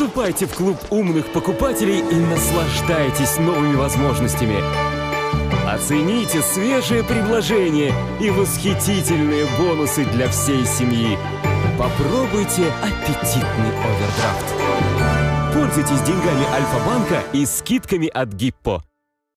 Вступайте в клуб умных покупателей и наслаждайтесь новыми возможностями. Оцените свежие предложения и восхитительные бонусы для всей семьи. Попробуйте аппетитный овердрафт. Пользуйтесь деньгами Альфа-банка и скидками от Гиппо.